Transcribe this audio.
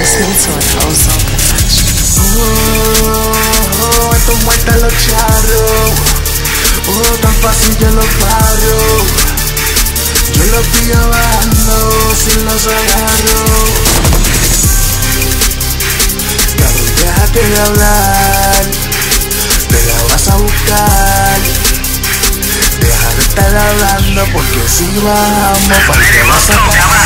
listening to a Wholesome Production. Oh, esto muerta los charros. Oh, tan fácil yo lo paro. Yo lo pillo bajando sin los agarro. Cabrón, déjate de hablar. Te la vas a buscar. Deja de estar hablando porque si bajamos, ¿para qué vas a Te